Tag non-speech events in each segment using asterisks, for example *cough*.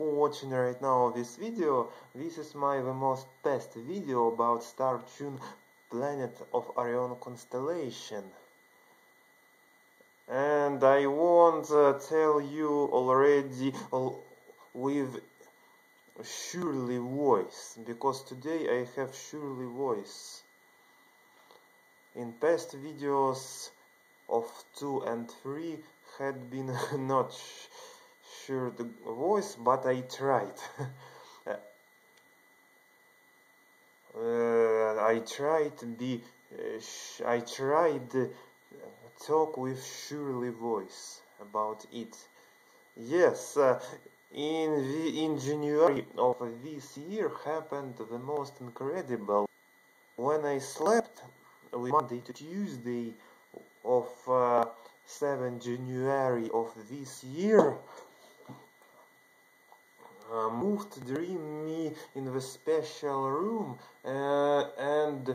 who watching right now this video, this is my the most best video about star Tune planet of Orion constellation. And I won't uh, tell you already with surely voice because today I have surely voice. In past videos of 2 and 3 had been *laughs* not the voice but I tried. *laughs* uh, I tried to be uh, I tried talk with surely voice about it. Yes, uh, in the, in January of this year happened the most incredible. When I slept with Monday to Tuesday of uh, 7 January of this year, uh, moved dream me in the special room uh, and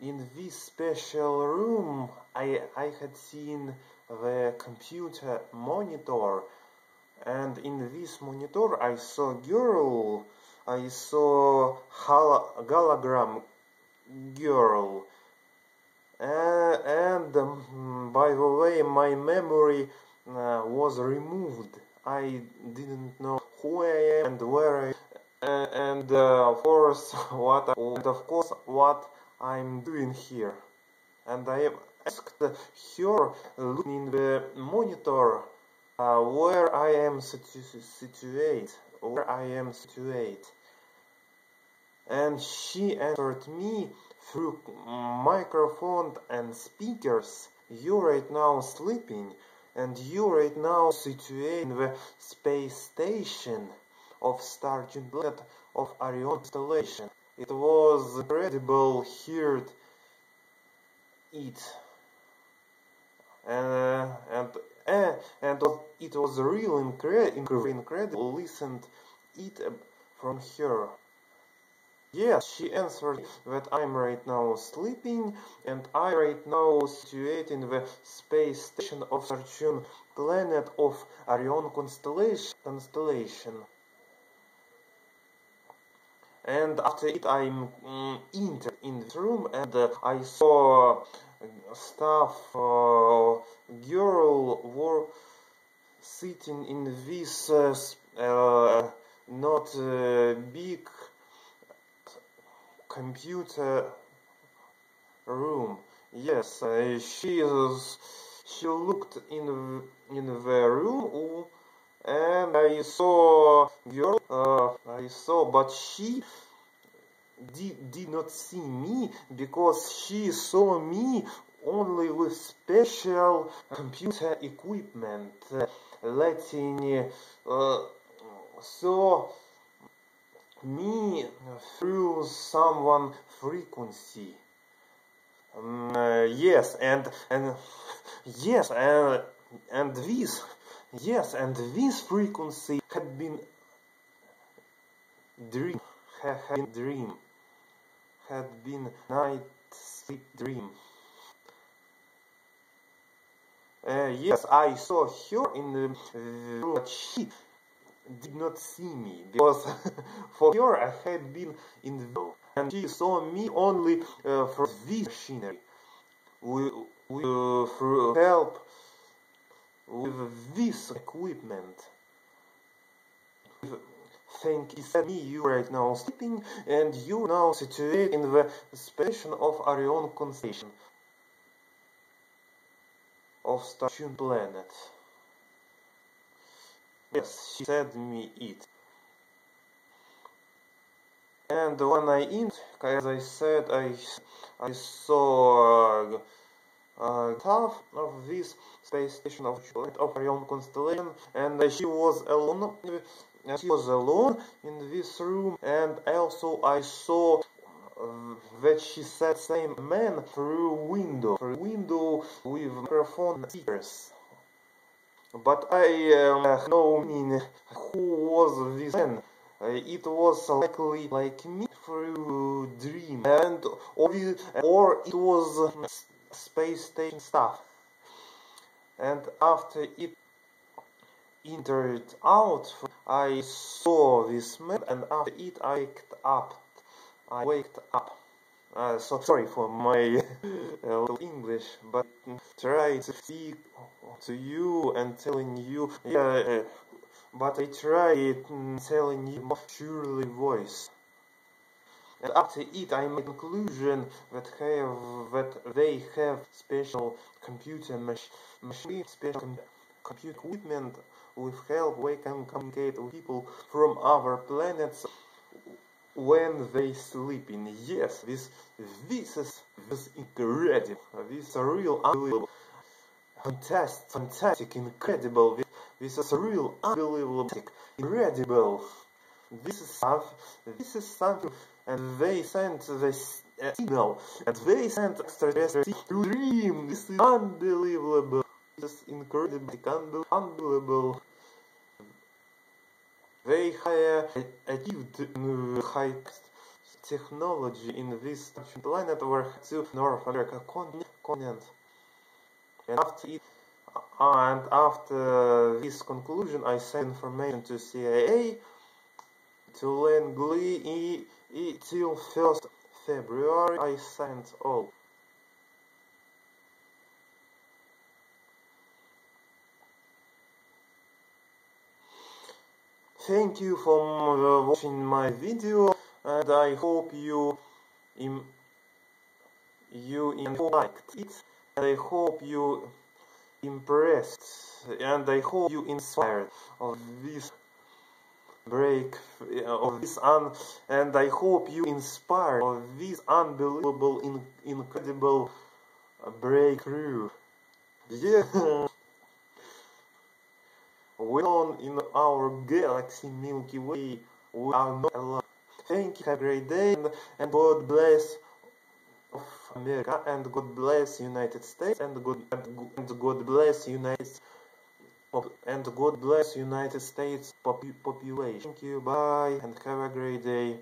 in this special room I, I had seen the computer monitor. And in this monitor I saw girl. I saw hologram girl. Uh, and um, by the way my memory uh, was removed. I didn't know who I am and where I uh, and uh, of course *laughs* what I, and of course what I'm doing here. And I asked her looking in the monitor uh, where I am situ situated where I am situated and she answered me through microphone and speakers. You right now sleeping and you right now situated in the space station of Star Planet of Orion constellation. It was incredible heard it uh, and uh, and it was really incre incredible listened it from her. Yes, she answered that I'm right now sleeping and I right now situated in the space station of Starchun planet of Orion constellation. constellation. And after it I'm entered in this room and uh, I saw stuff uh, girl were sitting in this uh, uh not uh, big computer room. Yes, uh, she is. She looked in in the room, and I saw girl. Uh, I saw, but she did did not see me because she saw me only with special computer equipment, uh, letting uh, so me through someone frequency. Um, uh, yes, and and yes, and and this yes, and this frequency had been dream had, been dream had been night sleep dream. Uh, yes, I saw her in the uh, she did not see me because *laughs* for her I had been invisible and she saw me only uh, for this machinery. With, with uh, through help with this equipment. Thank you said me you right now sleeping and you now situated in the station of Orion constellation of station planet Yes, she said me it. And when I in, as I said, I I saw uh, uh, half of this space station of Orion constellation, and she was alone. She was alone in this room, and also I saw uh, that she said same man through window, through window with microphone speakers. But I uh, know mean who was this man. Uh, it was likely like me through dream and or, or it was space station stuff. And after it entered out, I saw this man and after it I waked up. I waked up. Uh, so sorry for my *laughs* uh, English, but try to speak to you and telling you, yeah, uh, but I try telling you more surely voice. And after it, I made conclusion that have that they have special computer mach machine, special com computer equipment with help we can communicate with people from other planets when they sleep in. Yes, this this is this incredible. This is real unbelievable. Fantastic, fantastic, incredible. This, this is real unbelievable, incredible. This is something. This is something and they sent the uh, signal, and they sent extraterrestrials to dream. This is unbelievable. This is incredible, unbelievable. They have achieved high technology in this planet where to North America continent. And after it, and after this conclusion, I sent information to CIA to Langley till 1st February I sent all. Thank you for watching my video and I hope you you liked it. And I hope you impressed and I hope you inspired of this break eh, of this un and I hope you inspired of this unbelievable in incredible uh, breakthrough. *laughs* Yeah we on in our galaxy Milky Way we are not alone thank you have a great day and, and God bless of America and God bless United States and God and, and God bless United States and God bless United States population. Thank you, bye, and have a great day.